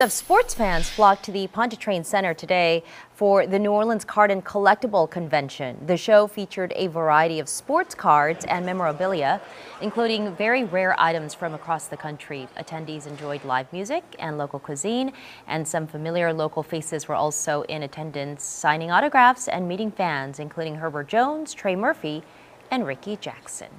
of sports fans flocked to the Pontchartrain Center today for the New Orleans Card and Collectible Convention. The show featured a variety of sports cards and memorabilia, including very rare items from across the country. Attendees enjoyed live music and local cuisine, and some familiar local faces were also in attendance, signing autographs and meeting fans, including Herbert Jones, Trey Murphy, and Ricky Jackson.